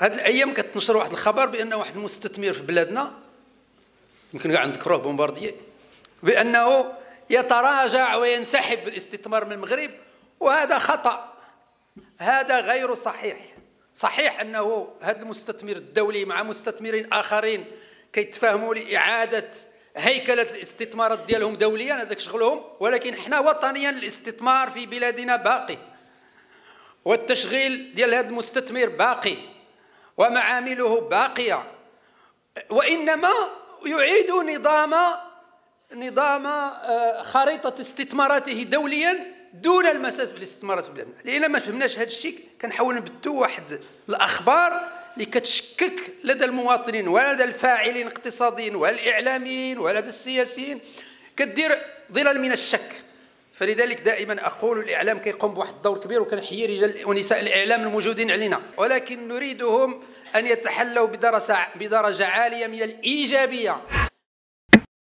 هاد الأيام كتنشر واحد الخبر بان واحد المستثمر في بلادنا يمكن كاع نذكروه بومبارديي بأنه يتراجع وينسحب بالاستثمار من المغرب وهذا خطأ. هذا غير صحيح. صحيح أنه هذا المستثمر الدولي مع مستثمرين آخرين كيتفاهموا لإعادة هيكلة الاستثمارات ديالهم دوليا هذاك شغلهم ولكن حنا وطنيا الاستثمار في بلادنا باقي والتشغيل ديال هذا المستثمر باقي. ومعامله باقية. وإنما يعيد نظام نظام آه، خريطة استثماراته دوليا دون المساس بالاستثمارات في بلادنا لأن ما فهمناش هذا الشيء كنحاول نبدو واحد الأخبار اللي كتشكك لدى المواطنين ولدى الفاعلين الاقتصاديين والاعلاميين ولدى السياسيين. كدير ظلال من الشك. فلذلك دائما أقول الإعلام كيقوم بواحد الدور كبير وكنحيي رجال ونساء الإعلام الموجودين علينا. ولكن نريدهم أن يتحلوا بدرجه بدرجة عالية من الإيجابية.